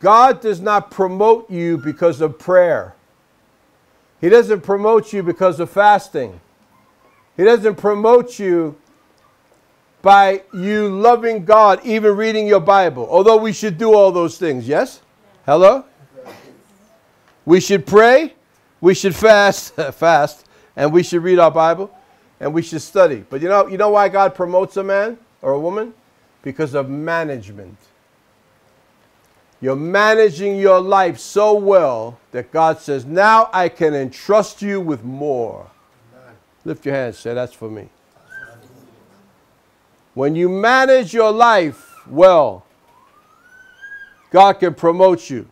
God does not promote you because of prayer. He doesn't promote you because of fasting. He doesn't promote you by you loving God, even reading your Bible. Although we should do all those things, yes? Hello? We should pray, we should fast, fast, and we should read our Bible, and we should study. But you know, you know why God promotes a man or a woman? Because of management. You're managing your life so well that God says, Now I can entrust you with more. Lift your hands, say, That's for me. When you manage your life well, God can promote you.